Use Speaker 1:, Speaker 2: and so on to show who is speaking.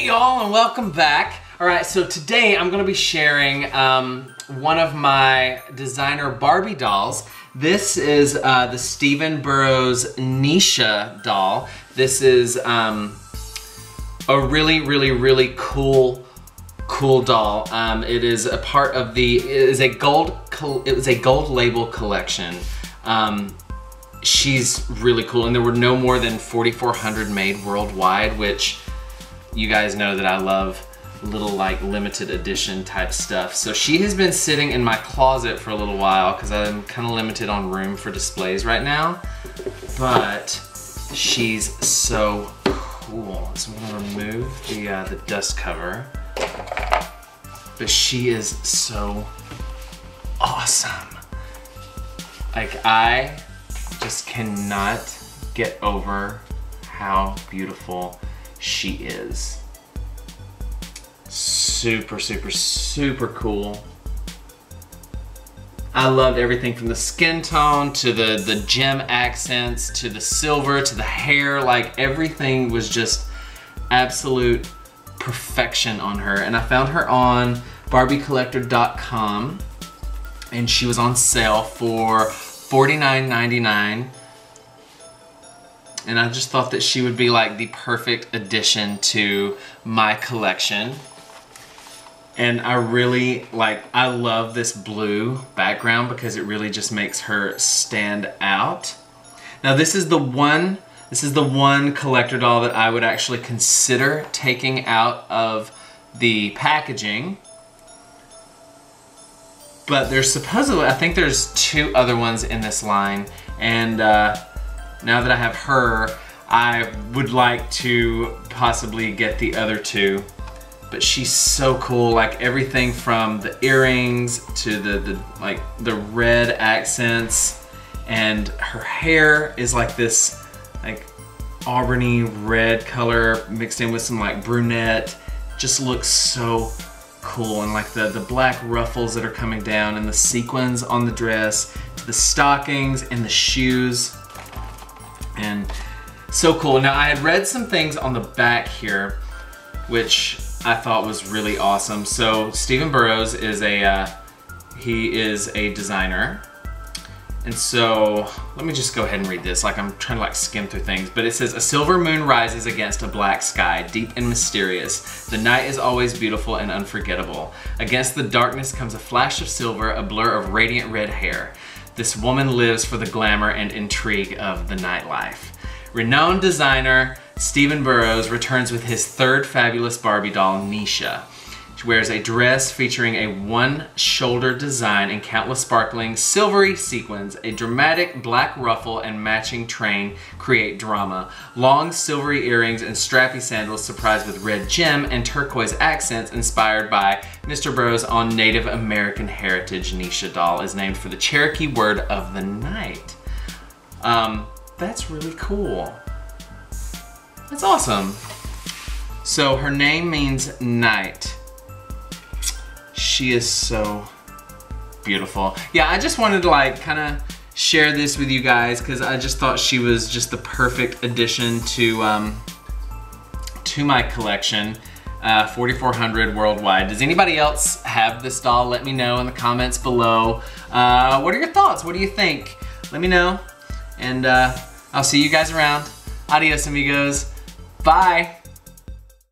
Speaker 1: Hey y'all and welcome back. All right, so today I'm gonna be sharing um, one of my designer Barbie dolls. This is uh, the Stephen Burrows Nisha doll. This is um, a really, really, really cool, cool doll. Um, it is a part of the, it is a gold, it was a gold label collection. Um, she's really cool and there were no more than 4,400 made worldwide, which you guys know that I love little like limited edition type stuff. So she has been sitting in my closet for a little while because I'm kind of limited on room for displays right now. But she's so cool. So I'm gonna remove the, uh, the dust cover. But she is so awesome. Like I just cannot get over how beautiful she is. Super, super, super cool. I loved everything from the skin tone to the, the gem accents to the silver to the hair. Like everything was just absolute perfection on her. And I found her on barbiecollector.com and she was on sale for $49.99 and I just thought that she would be like the perfect addition to my collection. And I really like, I love this blue background because it really just makes her stand out. Now this is the one, this is the one collector doll that I would actually consider taking out of the packaging. But there's supposedly, I think there's two other ones in this line and uh, now that I have her, I would like to possibly get the other two. But she's so cool, like everything from the earrings to the, the like the red accents and her hair is like this like auburny red color mixed in with some like brunette. Just looks so cool and like the, the black ruffles that are coming down and the sequins on the dress to the stockings and the shoes and so cool. Now I had read some things on the back here, which I thought was really awesome. So Stephen Burrows is a, uh, he is a designer. And so, let me just go ahead and read this, like I'm trying to like skim through things, but it says, a silver moon rises against a black sky, deep and mysterious. The night is always beautiful and unforgettable. Against the darkness comes a flash of silver, a blur of radiant red hair. This woman lives for the glamour and intrigue of the nightlife. Renowned designer Stephen Burrows returns with his third fabulous Barbie doll, Nisha. She wears a dress featuring a one-shoulder design and countless sparkling silvery sequins. A dramatic black ruffle and matching train create drama. Long silvery earrings and strappy sandals surprised with red gem and turquoise accents inspired by Mr. Burrows on Native American heritage Nisha doll is named for the Cherokee word of the night. Um, that's really cool. That's awesome. So her name means night. She is so beautiful. Yeah, I just wanted to like kind of share this with you guys because I just thought she was just the perfect addition to um, to my collection. Uh, 4400 worldwide. Does anybody else have this doll? Let me know in the comments below. Uh, what are your thoughts? What do you think? Let me know. And uh, I'll see you guys around. Adios, amigos. Bye.